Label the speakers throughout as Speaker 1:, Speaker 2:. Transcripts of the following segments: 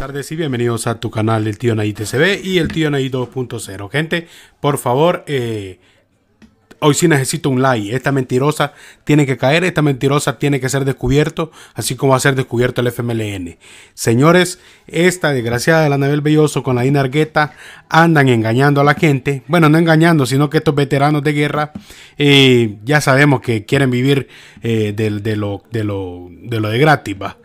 Speaker 1: tardes y bienvenidos a tu canal El Tío Naí TCB y El Tío Naí 2.0. Gente, por favor, eh, hoy sí necesito un like. Esta mentirosa tiene que caer, esta mentirosa tiene que ser descubierto, así como va a ser descubierto el FMLN. Señores, esta desgraciada de la Nabel Belloso con la Inargueta andan engañando a la gente. Bueno, no engañando, sino que estos veteranos de guerra eh, ya sabemos que quieren vivir eh, de, lo, de, lo, de lo de gratis, va.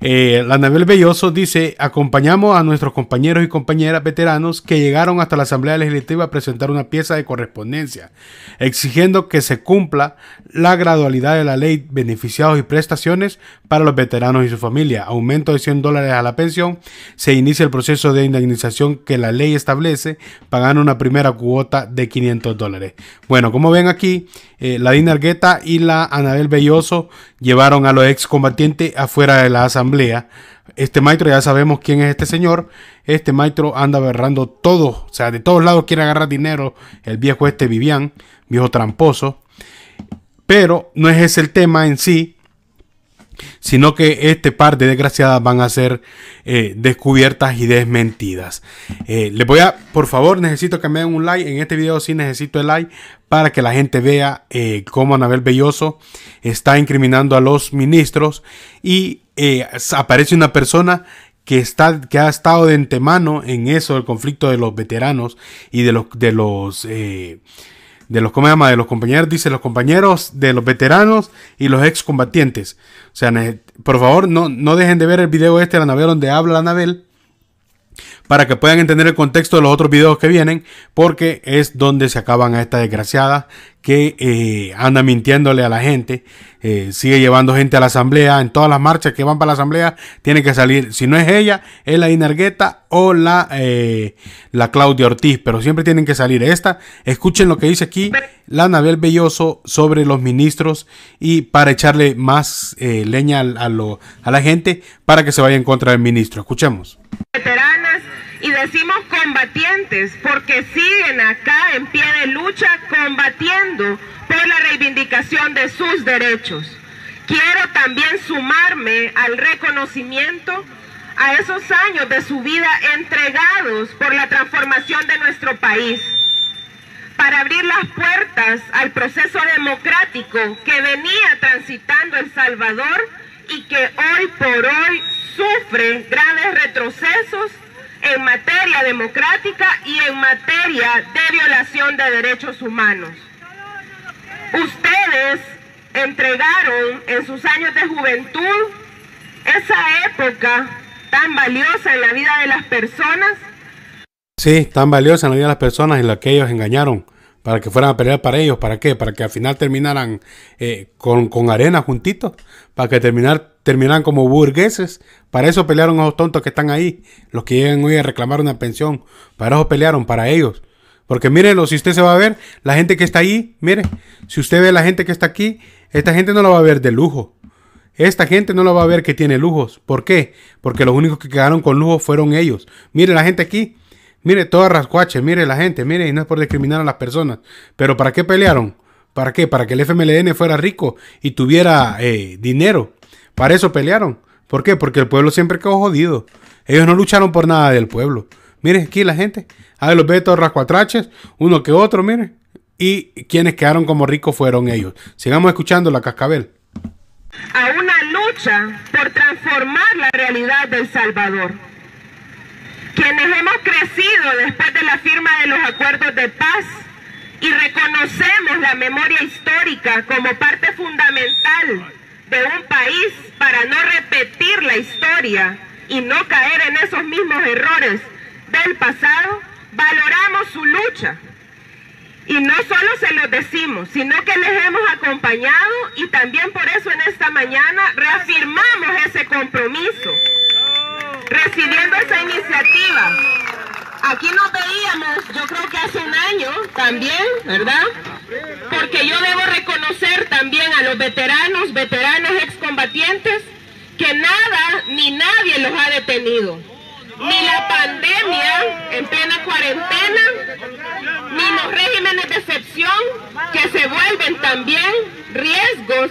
Speaker 1: Eh, la Navel Belloso dice, acompañamos a nuestros compañeros y compañeras veteranos que llegaron hasta la Asamblea Legislativa a presentar una pieza de correspondencia, exigiendo que se cumpla la gradualidad de la ley beneficiados y prestaciones para los veteranos y su familia, aumento de 100 dólares a la pensión, se inicia el proceso de indemnización que la ley establece, pagando una primera cuota de 500 dólares. Bueno, como ven aquí, eh, la Dina Argueta y la Anabel Belloso llevaron a los excombatientes afuera de la asamblea. Este maestro ya sabemos quién es este señor. Este maestro anda agarrando todo, o sea, de todos lados quiere agarrar dinero. El viejo este Vivian, viejo tramposo. Pero no es ese el tema en sí sino que este par de desgraciadas van a ser eh, descubiertas y desmentidas. Eh, les voy a, por favor, necesito que me den un like. En este video sí necesito el like para que la gente vea eh, cómo Anabel Belloso está incriminando a los ministros y aparece una persona que, está, que ha estado de antemano en eso del conflicto de los veteranos y de los, de los de los, ¿cómo llama? De los compañeros, dice los compañeros de los veteranos y los excombatientes. O sea, por favor, no, no dejen de ver el video este de la Anabel donde habla la Anabel para que puedan entender el contexto de los otros videos que vienen, porque es donde se acaban a esta desgraciada que eh, anda mintiéndole a la gente, eh, sigue llevando gente a la asamblea, en todas las marchas que van para la asamblea, tiene que salir, si no es ella, es la Inergueta o la, eh, la Claudia Ortiz, pero siempre tienen que salir esta. Escuchen lo que dice aquí la Anabel Belloso sobre los ministros y para echarle más leña a, lo, a la gente para que se vaya en contra del ministro. Escuchemos
Speaker 2: y decimos combatientes porque siguen acá en pie de lucha combatiendo por la reivindicación de sus derechos. Quiero también sumarme al reconocimiento a esos años de su vida entregados por la transformación de nuestro país, para abrir las puertas al proceso democrático que venía transitando El Salvador y que hoy por hoy sufre graves retrocesos en materia democrática y en materia de violación de derechos humanos. Ustedes entregaron en sus años de juventud esa época tan valiosa en la vida de las personas.
Speaker 1: Sí, tan valiosa en la vida de las personas en la que ellos engañaron para que fueran a pelear para ellos. ¿Para qué? Para que al final terminaran eh, con, con, arena juntitos. Para que terminar, terminaran como burgueses. Para eso pelearon a los tontos que están ahí. Los que llegan hoy a reclamar una pensión. Para eso pelearon, para ellos. Porque mírenlo, si usted se va a ver, la gente que está ahí, mire, si usted ve la gente que está aquí, esta gente no la va a ver de lujo. Esta gente no la va a ver que tiene lujos. ¿Por qué? Porque los únicos que quedaron con lujo fueron ellos. Mire la gente aquí. Mire, toda rascuache, mire la gente, mire, y no es por discriminar a las personas. Pero ¿para qué pelearon? ¿Para qué? Para que el FMLN fuera rico y tuviera eh, dinero. Para eso pelearon. ¿Por qué? Porque el pueblo siempre quedó jodido. Ellos no lucharon por nada del pueblo. Mire aquí la gente. A los ve todos rascuatraches, uno que otro, mire. Y quienes quedaron como ricos fueron ellos. Sigamos escuchando la cascabel.
Speaker 2: A una lucha por transformar la realidad del Salvador quienes hemos crecido después de la firma de los acuerdos de paz y reconocemos la memoria histórica como parte fundamental de un país para no repetir la historia y no caer en esos mismos errores del pasado, valoramos su lucha. Y no solo se los decimos, sino que les hemos acompañado y también por eso en esta mañana reafirmamos ese compromiso recibiendo esa iniciativa. Aquí nos veíamos, yo creo que hace un año también, ¿verdad? Porque yo debo reconocer también a los veteranos, veteranos excombatientes, que nada ni nadie los ha detenido. Ni la pandemia en plena cuarentena, ni los regímenes de excepción que se vuelven también riesgos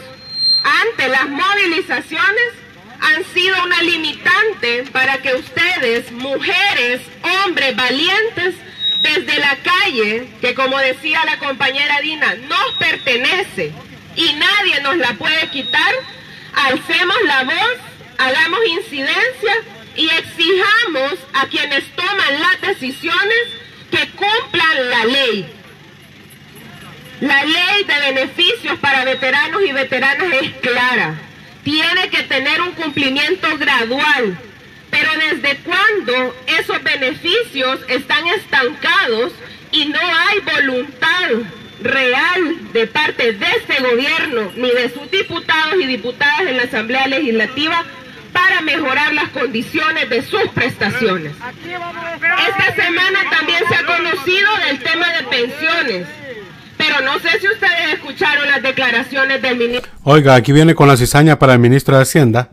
Speaker 2: ante las movilizaciones han sido una limitante para que ustedes, mujeres, hombres valientes, desde la calle, que como decía la compañera Dina, nos pertenece y nadie nos la puede quitar, alcemos la voz, hagamos incidencia y exijamos a quienes toman las decisiones que cumplan la ley. La ley de beneficios para veteranos y veteranas es clara. Tiene que tener un cumplimiento gradual. Pero ¿desde cuándo esos beneficios están estancados y no hay voluntad real de parte de este gobierno ni de sus diputados y diputadas en la Asamblea Legislativa para mejorar las condiciones de sus prestaciones. Esta semana también se ha conocido del tema de pensiones. Pero no sé si ustedes escucharon las declaraciones del ministro.
Speaker 1: Oiga, aquí viene con la cizaña para el ministro de Hacienda,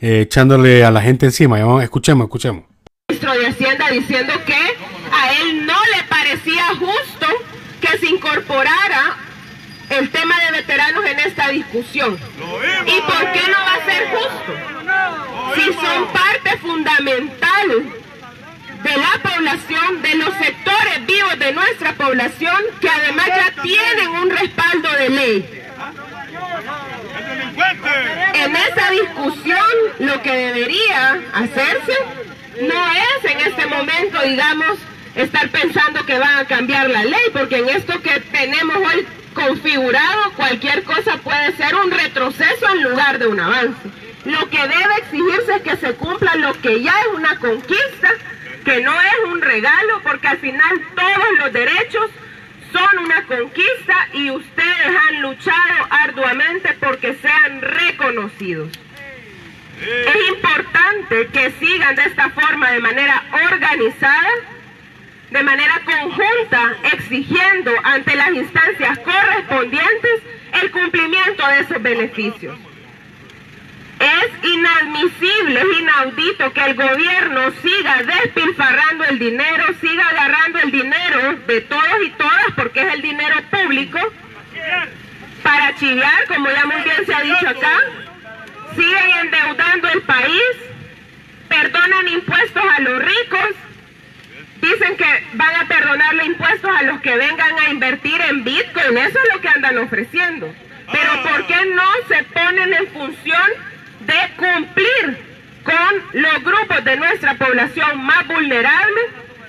Speaker 1: eh, echándole a la gente encima. Escuchemos, escuchemos.
Speaker 2: Ministro de Hacienda diciendo que a él no le parecía justo que se incorporara el tema de veteranos en esta discusión. ¿Y por qué no va a ser justo? Si son parte fundamental de la población, de los sectores vivos de nuestra población, que además ya tienen un respaldo de ley. En esa discusión lo que debería hacerse no es en este momento, digamos, estar pensando que van a cambiar la ley, porque en esto que tenemos hoy configurado, cualquier cosa puede ser un retroceso en lugar de un avance. Lo que debe exigirse es que se cumpla lo que ya es una conquista, que no es un regalo, porque al final todos los derechos son una conquista y ustedes han luchado arduamente porque sean reconocidos. Es importante que sigan de esta forma, de manera organizada, de manera conjunta, exigiendo ante las instancias correspondientes el cumplimiento de esos beneficios. Es inadmisible, es inaudito que el gobierno siga despilfarrando el dinero, siga agarrando el dinero de todos y todas, porque es el dinero público, para chiviar, como ya muy bien se ha dicho acá, siguen endeudando el país, perdonan impuestos a los ricos, dicen que van a perdonarle impuestos a los que vengan a invertir en Bitcoin, eso es lo que andan ofreciendo. Pero ¿por qué no se ponen en función de cumplir con los grupos de nuestra población más vulnerables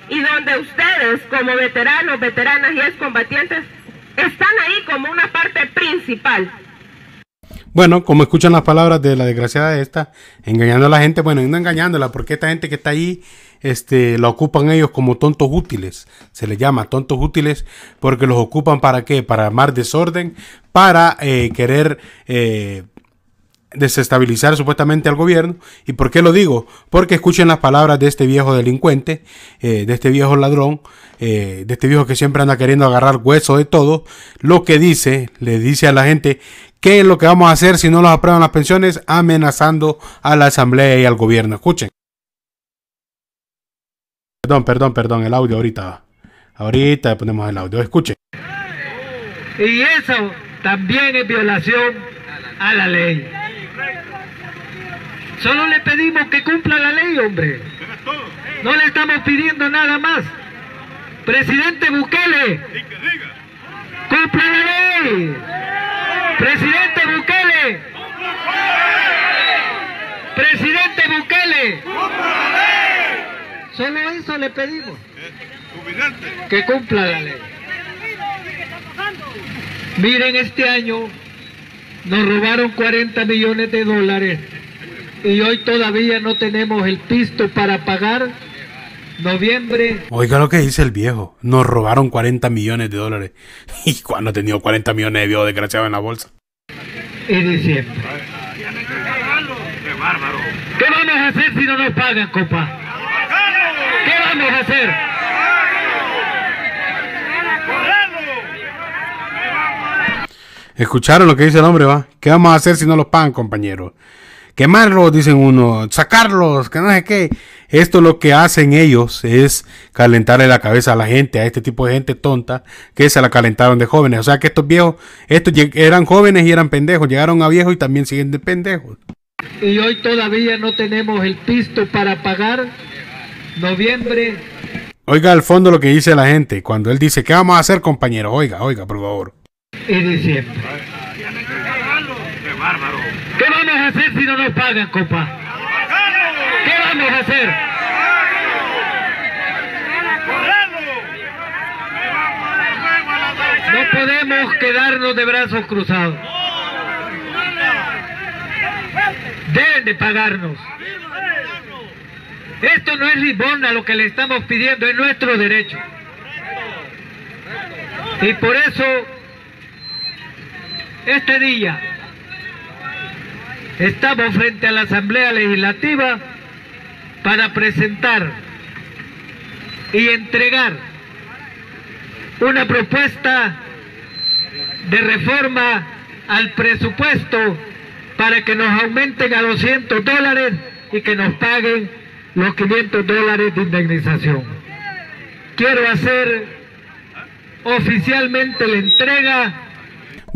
Speaker 2: y donde ustedes como veteranos, veteranas y excombatientes están ahí como una parte principal.
Speaker 1: Bueno, como escuchan las palabras de la desgraciada esta, engañando a la gente, bueno, no engañándola, porque esta gente que está ahí, este, la ocupan ellos como tontos útiles. Se les llama tontos útiles porque los ocupan para qué? Para más desorden, para eh, querer eh, desestabilizar supuestamente al gobierno. ¿Y por qué lo digo? Porque escuchen las palabras de este viejo delincuente, eh, de este viejo ladrón, eh, de este viejo que siempre anda queriendo agarrar hueso de todo. Lo que dice, le dice a la gente, ¿qué es lo que vamos a hacer si no los aprueban las pensiones? Amenazando a la asamblea y al gobierno. Escuchen. Perdón, perdón, perdón, el audio ahorita. Ahorita ponemos el audio. Escuchen.
Speaker 3: Y eso también es violación a la ley. Solo le pedimos que cumpla la ley, hombre. No le estamos pidiendo nada más. Presidente Bukele, cumpla la ley. Presidente Bukele. Presidente Bukele. Solo eso le pedimos. Que cumpla la ley. Miren, este año nos robaron 40 millones de dólares y hoy todavía no tenemos el pisto para pagar noviembre.
Speaker 1: Oiga lo que dice el viejo. Nos robaron 40 millones de dólares. ¿Y cuándo ha tenido 40 millones de viejo desgraciado en la bolsa?
Speaker 3: Y diciembre. ¿Qué vamos a hacer si no nos pagan, compa? ¿Qué vamos a hacer?
Speaker 1: Escucharon lo que dice el hombre, va. ¿Qué vamos a hacer si no los pagan, compañeros? Quemarlos, dicen uno, sacarlos, que no sé qué. Esto lo que hacen ellos es calentarle la cabeza a la gente, a este tipo de gente tonta, que se la calentaron de jóvenes. O sea que estos viejos, estos eran jóvenes y eran pendejos, llegaron a viejos y también siguen de pendejos.
Speaker 3: Y hoy todavía no tenemos el pisto para pagar noviembre.
Speaker 1: Oiga al fondo lo que dice la gente cuando él dice, ¿qué vamos a hacer compañero? Oiga, oiga, por favor.
Speaker 3: Y diciembre. ¿Qué vamos a hacer si no nos pagan, compa? ¿Qué vamos a hacer? No podemos quedarnos de brazos cruzados. Deben de pagarnos. Esto no es limona lo que le estamos pidiendo, es nuestro derecho. Y por eso, este día, estamos frente a la Asamblea Legislativa para presentar y entregar una propuesta de reforma al presupuesto para que nos aumenten a 200 dólares y que nos paguen los 500 dólares de indemnización. Quiero hacer oficialmente la entrega.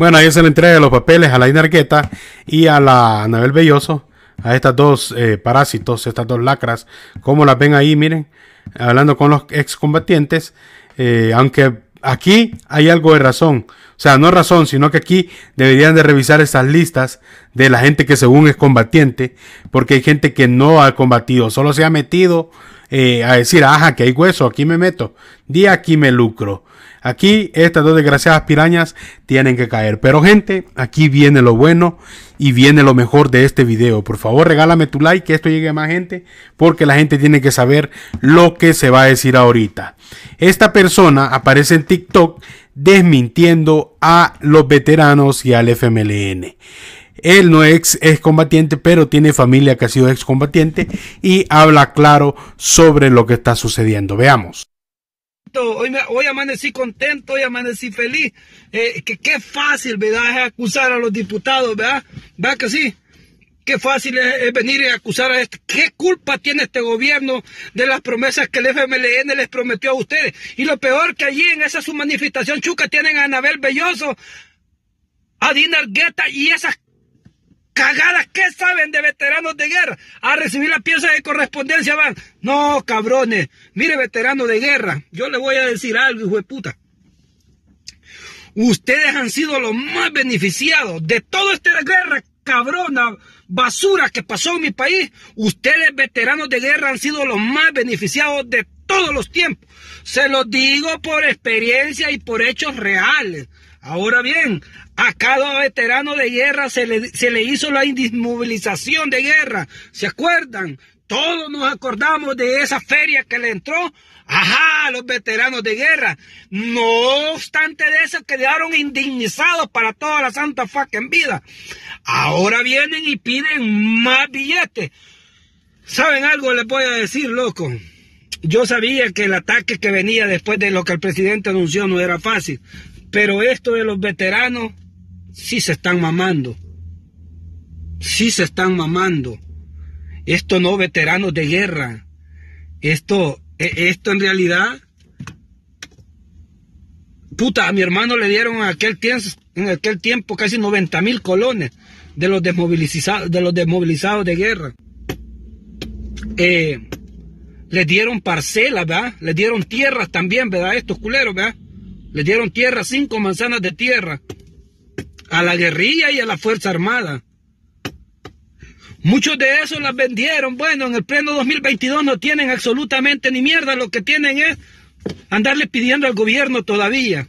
Speaker 1: Bueno, ahí se le entrega los papeles a la Inarqueta y a la Anabel Belloso, a estas dos eh, parásitos, estas dos lacras, como las ven ahí, miren, hablando con los excombatientes, eh, aunque aquí hay algo de razón. O sea, no razón, sino que aquí deberían de revisar esas listas de la gente que según es combatiente, porque hay gente que no ha combatido, solo se ha metido eh, a decir, ajá, que hay hueso, aquí me meto, di aquí me lucro. Aquí estas dos desgraciadas pirañas tienen que caer. Pero gente, aquí viene lo bueno y viene lo mejor de este video. Por favor, regálame tu like, que esto llegue a más gente, porque la gente tiene que saber lo que se va a decir ahorita. Esta persona aparece en TikTok desmintiendo a los veteranos y al FMLN. Él no es excombatiente, pero tiene familia que ha sido excombatiente y habla claro sobre lo que está sucediendo. Veamos.
Speaker 4: Hoy, hoy amanecí contento, hoy amanecí feliz. Eh, que qué fácil, ¿verdad? Es acusar a los diputados, ¿verdad? ¿Verdad que sí? Qué fácil es, venir y acusar a este. ¿Qué culpa tiene este gobierno de las promesas que el FMLN les prometió a ustedes? Y lo peor que allí en esa su manifestación chuca tienen a Anabel Belloso, a Dina Argueta y esas cagadas que saben de veteranos de guerra a recibir la pieza de correspondencia van. No, cabrones. Mire, veterano de guerra, yo le voy a decir algo, hijo de puta. Ustedes han sido los más beneficiados de toda esta guerra cabrona, basura que pasó en mi país. Ustedes, veteranos de guerra, han sido los más beneficiados de todos los tiempos. Se los digo por experiencia y por hechos reales. Ahora bien, a cada veterano de guerra se le, se le hizo la inmovilización de guerra. ¿Se acuerdan? Todos nos acordamos de esa feria que le entró. Ajá, los veteranos de guerra. No obstante de eso, quedaron indignizados para toda la santa faca en vida. Ahora vienen y piden más billetes. ¿Saben algo? Les voy a decir, loco. Yo sabía que el ataque que venía después de lo que el presidente anunció no era fácil. Pero esto de los veteranos sí se están mamando. Sí se están mamando. Esto no veteranos de guerra. Esto, esto en realidad, puta, a mi hermano le dieron en aquel tiempo, en aquel tiempo casi 90 mil colones de los desmovilizados, de los desmovilizados de guerra. Eh, les dieron parcelas, ¿verdad? Les dieron tierras también, ¿verdad? Estos culeros, ¿verdad? Les dieron tierra, cinco manzanas de tierra a la guerrilla y a la Fuerza Armada. Muchos de esos las vendieron. Bueno, en el pleno 2022 no tienen absolutamente ni mierda. Lo que tienen es andarle pidiendo al gobierno todavía.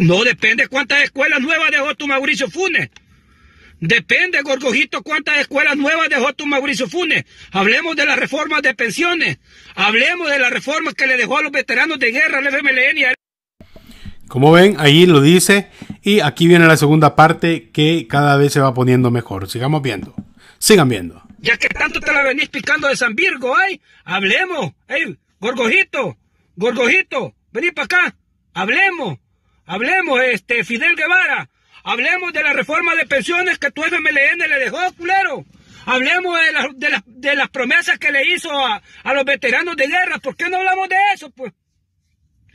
Speaker 4: No depende cuántas escuelas nuevas dejó tu Mauricio Funes. Depende, Gorgojito, cuántas escuelas nuevas dejó tu Mauricio Funes. Hablemos de las reformas de pensiones. Hablemos de las reformas que le dejó a los veteranos de guerra, al FMLN y a
Speaker 1: como ven, ahí lo dice. Y aquí viene la segunda parte que cada vez se va poniendo mejor. Sigamos viendo. Sigan viendo.
Speaker 4: Ya que tanto te la venís picando de San Virgo, ay, hablemos. Ey, Gorgojito, Gorgojito, vení para acá. Hablemos. Hablemos, este, Fidel Guevara. Hablemos de la reforma de pensiones que tu FMLN le dejó, culero. Hablemos de, la, de, la, de las promesas que le hizo a, los veteranos de guerra. ¿Por qué no hablamos de eso, pues?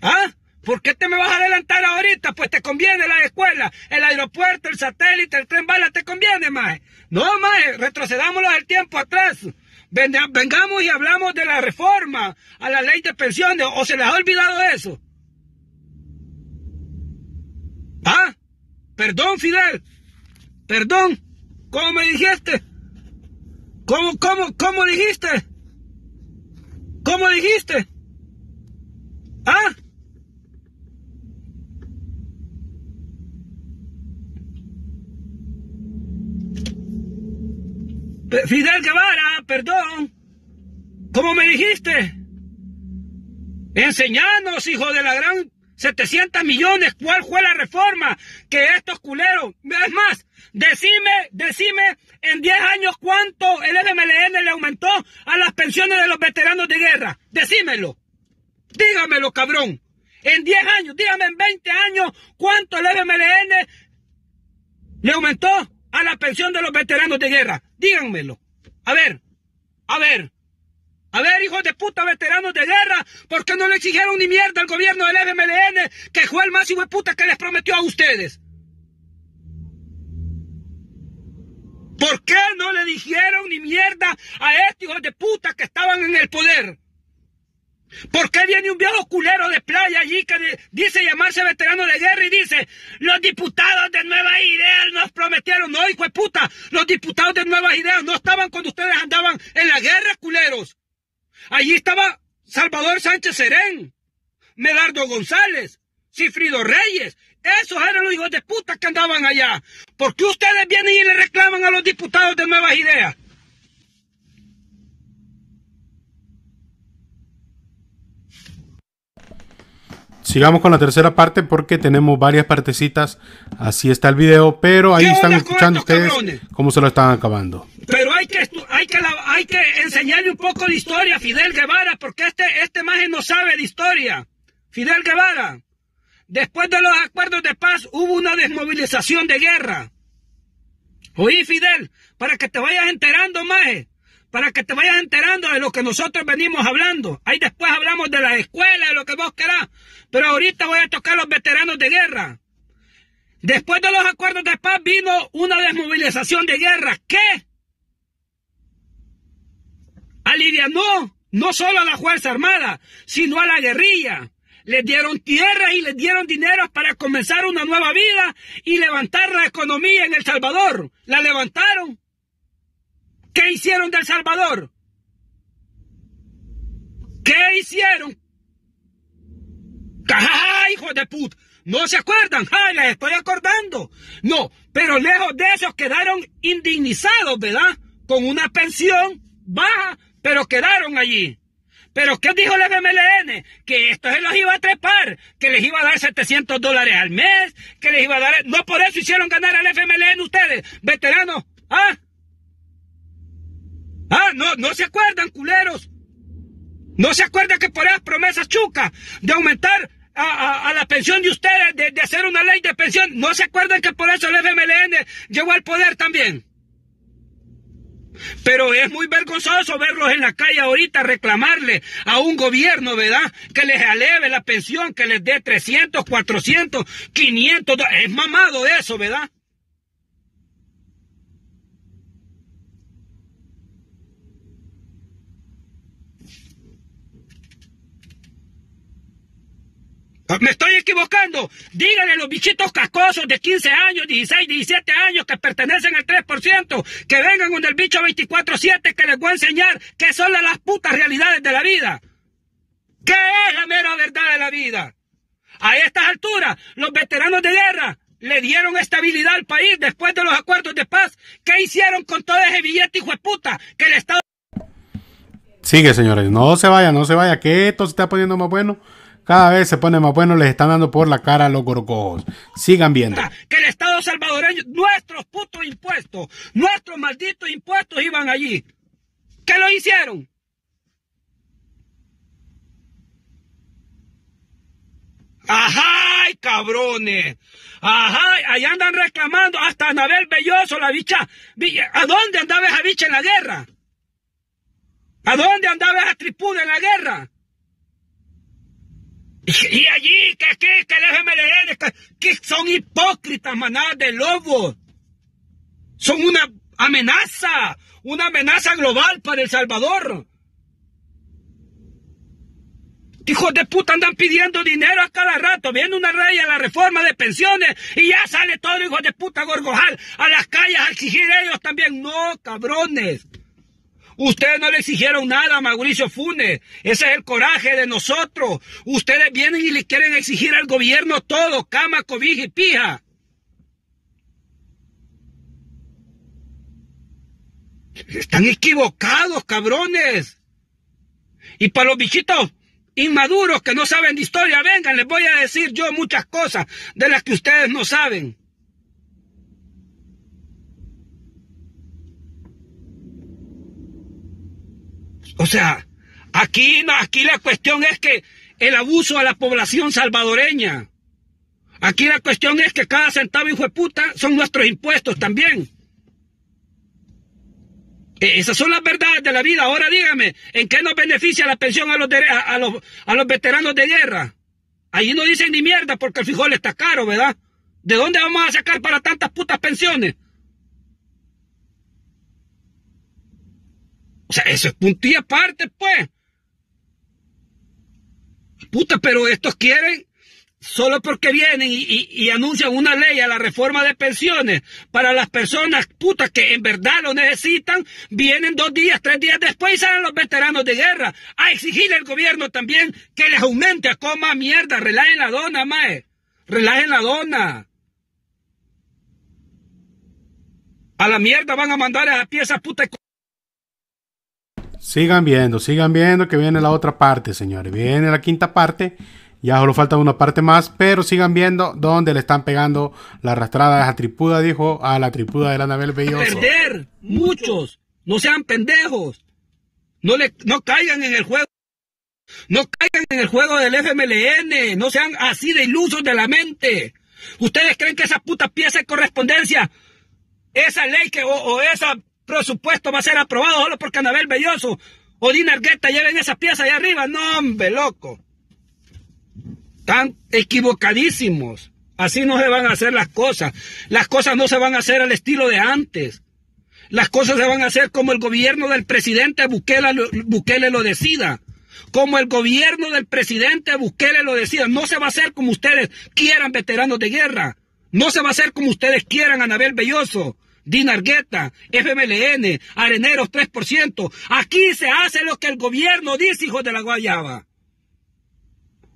Speaker 4: ¿Ah? ¿Por qué te me vas a adelantar ahorita? Pues te conviene la escuela, el aeropuerto, el satélite, el tren bala, te conviene, más. No, más, retrocedámoslo el tiempo atrás. Vengamos y hablamos de la reforma a la ley de pensiones, o se les ha olvidado eso. ¿Ah? Perdón, Fidel. Perdón. ¿Cómo me dijiste? ¿Cómo, cómo, cómo dijiste? ¿Cómo dijiste? ¿Ah? Fidel Guevara, perdón. ¿Cómo me dijiste? Enseñanos, hijo de la gran 700 millones, ¿cuál fue la reforma? Que estos culeros, es más, decime, decime en 10 años cuánto el FMLN le aumentó a las pensiones de los veteranos de guerra. Decímelo. Dígamelo, cabrón. En 10 años, dígame en 20 años cuánto el FMLN le aumentó a la pensión de los veteranos de guerra. Díganmelo. A ver, a ver. A ver, hijos de puta veteranos de guerra, ¿por qué no le exigieron ni mierda al gobierno del FMLN que fue el más hijo de puta que les prometió a ustedes? ¿Por qué no le dijeron ni mierda a estos hijos de puta que estaban en el poder? ¿Por qué viene un viejo culero de playa allí que dice llamarse veterano de guerra y dice, los diputados de Nuevas Ideas nos prometieron, no, hijo de puta, los diputados de Nuevas Ideas no estaban cuando ustedes andaban en la guerra, culeros. Allí estaba Salvador Sánchez Serén, Medardo González, Cifrido Reyes. Esos eran los hijos de puta que andaban allá. ¿Por qué ustedes vienen y le reclaman a los diputados de Nuevas Ideas?
Speaker 1: Sigamos con la tercera parte porque tenemos varias partecitas. Así está el video, pero ahí están escuchando ustedes cómo se lo están acabando.
Speaker 4: Pero hay que, hay que, hay que enseñarle un poco de historia a Fidel Guevara, porque este, este maje no sabe de historia. Fidel Guevara, después de los acuerdos de paz hubo una desmovilización de guerra. Oí, Fidel, para que te vayas enterando, maje para que te vayas enterando de lo que nosotros venimos hablando. Ahí después hablamos de la escuela, de lo que vos querás. Pero ahorita voy a tocar los veteranos de guerra. Después de los acuerdos de paz vino una desmovilización de guerra. ¿Qué? Alivianó no solo a la Fuerza Armada, sino a la guerrilla. Les dieron tierra y les dieron dinero para comenzar una nueva vida y levantar la economía en El Salvador. La levantaron. ¿Qué hicieron del Salvador? ¿Qué hicieron? ¡Ja, hijo de puta! ¿No se acuerdan? ¡Ay, les estoy acordando! No, pero lejos de eso quedaron indignizados, ¿verdad? Con una pensión baja, pero quedaron allí. ¿Pero qué dijo el FMLN? Que esto se los iba a trepar, que les iba a dar 700 dólares al mes, que les iba a dar... No por eso hicieron ganar al FMLN ustedes, veteranos. ¿Ah? Ah, no, no se acuerdan, culeros. No se acuerdan que por esas promesas chucas de aumentar a, la pensión de ustedes, de, hacer una ley de pensión, no se acuerdan que por eso el FMLN llegó al poder también. Pero es muy vergonzoso verlos en la calle ahorita reclamarle a un gobierno, ¿verdad? Que les aleve la pensión, que les dé 300, 400, 500. Es mamado eso, ¿verdad? Me estoy equivocando. Díganle a los bichitos cascosos de 15 años, 16, 17 años que pertenecen al 3%, que vengan con el bicho 24-7 que les voy a enseñar qué son las putas realidades de la vida. ¿Qué es la mera verdad de la vida? A estas alturas, los veteranos de guerra le dieron estabilidad al país después de los acuerdos de paz. ¿Qué hicieron con todo ese billete, hijo de puta? Que el Estado...
Speaker 1: Sigue, señores. No se vaya, no se vaya, que esto se está poniendo más bueno. Cada vez se pone más bueno, les están dando por la cara a los gorgojos. Sigan viendo.
Speaker 4: Que el Estado salvadoreño, nuestros putos impuestos, nuestros malditos impuestos iban allí. ¿Qué lo hicieron? ¡Ajá, cabrones! ¡Ajá! Allá andan reclamando hasta Anabel Belloso, la bicha. ¿A dónde andaba esa bicha en la guerra? ¿A dónde andaba esa tripuda en la guerra? Y, allí, que, que, que el FMLN, que, son hipócritas, manadas de lobos. Son una amenaza, una amenaza global para El Salvador. Hijos de puta andan pidiendo dinero a cada rato. Viene una ley a la reforma de pensiones y ya sale todo hijos de puta gorgojal a las calles a exigir ellos también. No, cabrones. Ustedes no le exigieron nada a Mauricio Funes. Ese es el coraje de nosotros. Ustedes vienen y le quieren exigir al gobierno todo, cama, cobija y pija. Están equivocados, cabrones. Y para los bichitos inmaduros que no saben de historia, vengan, les voy a decir yo muchas cosas de las que ustedes no saben. O sea, aquí, aquí la cuestión es que el abuso a la población salvadoreña. Aquí la cuestión es que cada centavo hijo de puta son nuestros impuestos también. E, esas son las verdades de la vida. Ahora dígame, ¿en qué nos beneficia la pensión a los, a, los, a los veteranos de guerra? Ahí no dicen ni mierda porque el frijol está caro, ¿verdad? ¿De dónde vamos a sacar para tantas putas pensiones? O sea, eso es puntilla aparte, pues. Puta, pero estos quieren solo porque vienen y, anuncian una ley a la reforma de pensiones para las personas putas que en verdad lo necesitan, vienen dos días, tres días después y salen los veteranos de guerra a exigirle al gobierno también que les aumente a coma mierda, relajen la dona, mae, relajen la dona. A la mierda van a mandar a piezas putas.
Speaker 1: Sigan viendo, sigan viendo que viene la otra parte, señores. Viene la quinta parte ya solo falta una parte más, pero sigan viendo dónde le están pegando la arrastrada a esa tripuda, dijo a la tripuda de la Anabel Belloso.
Speaker 4: Perder, muchos, no sean pendejos, no, le, no caigan en el juego. No caigan en el juego del FMLN, no sean así de ilusos de la mente. ¿Ustedes creen que esa puta pieza de correspondencia, esa ley que, o, ese presupuesto va a ser aprobado solo porque Anabel Belloso o Dina Argueta lleven esa pieza ahí arriba? No, hombre, loco. Están equivocadísimos. Así no se van a hacer las cosas. Las cosas no se van a hacer al estilo de antes. Las cosas se van a hacer como el gobierno del presidente Bukele, lo decida. Como el gobierno del presidente Bukele lo decida. No se va a hacer como ustedes quieran veteranos de guerra. No se va a hacer como ustedes quieran Anabel Belloso. Dinargueta, FMLN, Areneros 3%. Aquí se hace lo que el gobierno dice, hijos de la guayaba.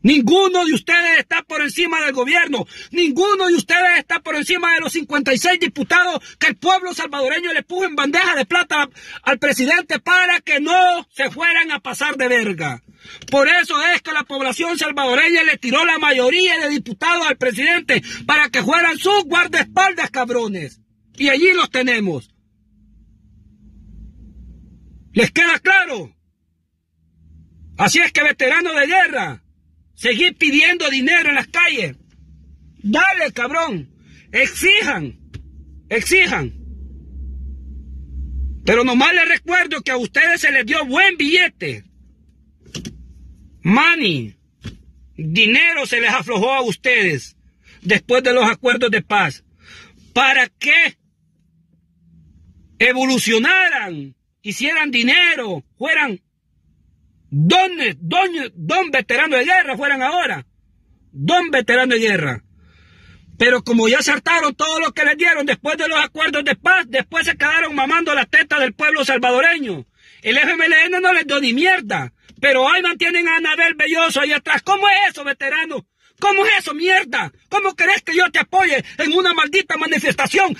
Speaker 4: Ninguno de ustedes está por encima del gobierno. Ninguno de ustedes está por encima de los 56 diputados que el pueblo salvadoreño le puso en bandeja de plata al presidente para que no se fueran a pasar de verga. Por eso es que la población salvadoreña le tiró la mayoría de diputados al presidente para que fueran sus guardaespaldas, cabrones. Y allí los tenemos. ¿Les queda claro? Así es que veterano de guerra, Seguir pidiendo dinero en las calles. Dale, cabrón. Exijan. Exijan. Pero nomás les recuerdo que a ustedes se les dio buen billete. Money. Dinero se les aflojó a ustedes después de los acuerdos de paz. ¿Para qué? Evolucionaran, hicieran dinero, fueran Don, don, don veterano de guerra fueran ahora. Don veterano de guerra. Pero como ya saltaron todo lo que les dieron después de los acuerdos de paz, después se quedaron mamando la teta del pueblo salvadoreño. El FMLN no les dio ni mierda. Pero ahí mantienen a Anabel Belloso ahí atrás. ¿Cómo es eso, veterano? ¿Cómo es eso, mierda? ¿Cómo querés que yo te apoye en una maldita manifestación?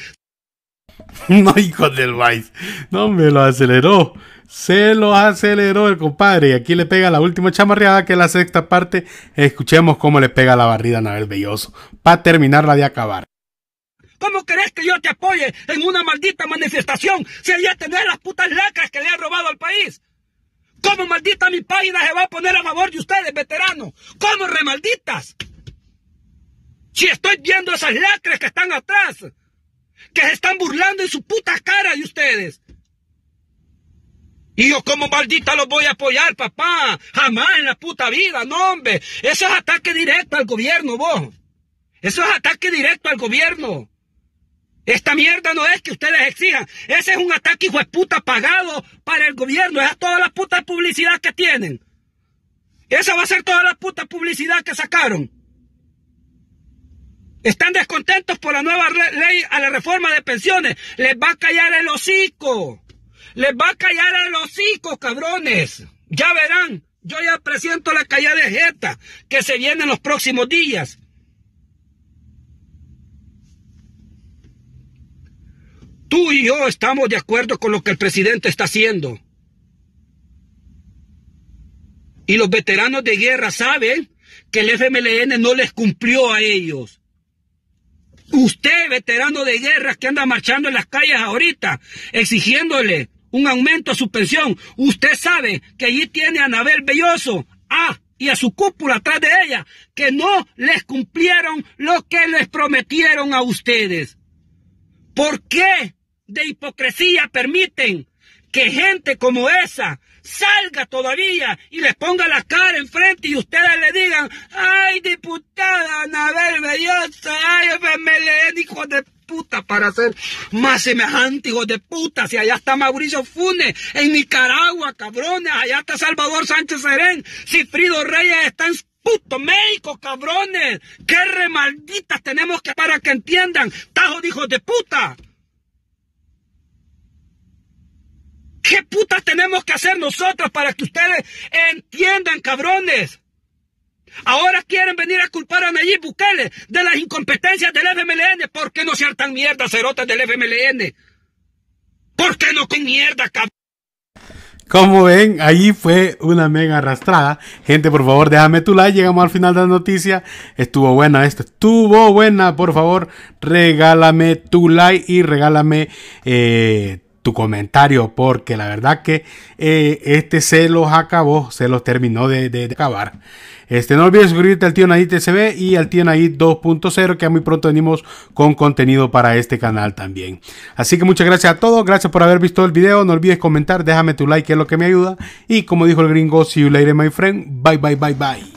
Speaker 1: No, hijo del maíz. No me lo aceleró. Se lo aceleró el compadre. Y aquí le pega la última chamarreada, que es la sexta parte. Escuchemos cómo le pega la barrida a Nabel Belloso. Para terminarla de acabar.
Speaker 4: ¿Cómo querés que yo te apoye en una maldita manifestación si allá tenés las putas lacras que le han robado al país? ¿Cómo maldita mi página se va a poner a favor de ustedes, veteranos? ¿Cómo remalditas? Si estoy viendo esas lacras que están atrás, que se están burlando en su puta cara de ustedes. Y yo como maldita los voy a apoyar, papá. Jamás en la puta vida, no, hombre. Eso es ataque directo al gobierno, vos. Eso es ataque directo al gobierno. Esta mierda no es que ustedes exijan. Ese es un ataque hijo de puta pagado para el gobierno. Esa es toda la puta publicidad que tienen. Esa va a ser toda la puta publicidad que sacaron. Están descontentos por la nueva ley a la reforma de pensiones. Les va a callar el hocico. Les va a callar el hocico, cabrones. Ya verán. Yo ya presiento la calle de jeta que se viene en los próximos días. Tú y yo estamos de acuerdo con lo que el presidente está haciendo. Y los veteranos de guerra saben que el FMLN no les cumplió a ellos. Usted, veterano de guerra que anda marchando en las calles ahorita, exigiéndole un aumento a su pensión, usted sabe que allí tiene a Anabel Belloso, ah, y a su cúpula atrás de ella, que no les cumplieron lo que les prometieron a ustedes. ¿Por qué de hipocresía permiten que gente como esa salga todavía y les ponga la cara enfrente y ustedes le digan, ay diputada Anabel Bellosa, ay FMLN, hijo de puta, para ser más semejante, hijo de puta, si allá está Mauricio Funes, en Nicaragua, cabrones, allá está Salvador Sánchez Serén, si Frido Reyes está en puto México, cabrones, qué remalditas tenemos que para que entiendan, tajo de hijos de puta. ¿Qué putas tenemos que hacer nosotros para que ustedes entiendan, cabrones? Ahora quieren venir a culpar a Nayib Bukele de las incompetencias del FMLN. ¿Por qué no sean tan mierda, cerotas del FMLN? ¿Por qué no con mierda, cabrón?
Speaker 1: Como ven, ahí fue una mega arrastrada. Gente, por favor, déjame tu like. Llegamos al final de la noticia. Estuvo buena esto. Estuvo buena. Por favor, regálame tu like y regálame eh, tu comentario, porque la verdad que eh, este se los acabó, se los terminó de, acabar. Este, no olvides suscribirte al Tío Nahid TV y al Tío Nahid 2.0, que muy pronto venimos con contenido para este canal también. Así que muchas gracias a todos, gracias por haber visto el video, no olvides comentar, déjame tu like, que es lo que me ayuda. Y como dijo el gringo, see you later my friend, bye bye bye bye.